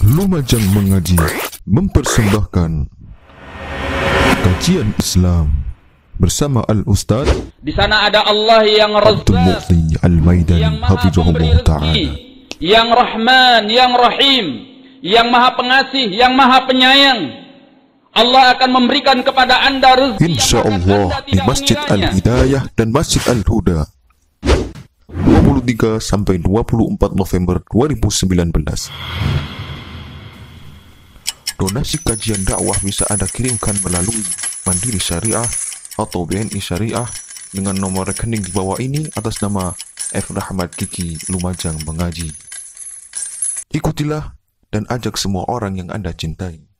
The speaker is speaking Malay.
Lumajang Mengaji mempersembahkan kajian Islam bersama Al-Ustaz Di sana ada Allah yang Razzaq, Mu'ti Al-Maidan yang maha Hafizahullah Ta'ala yang Rahman, yang Rahim, yang maha pengasih, yang maha penyayang. Allah akan memberikan kepada anda rezeki yang Insya bahkan Allah anda di Masjid. Al-Hidayah dan Masjid Al-Huda 23 sampai 24 November 2019 Donasi kajian dakwah bisa Anda kirimkan melalui Mandiri Syariah atau BNI Syariah dengan nomor rekening di bawah ini atas nama F. Rahmat Kiki Lumajang Mengaji. Ikutilah dan ajak semua orang yang Anda cintai.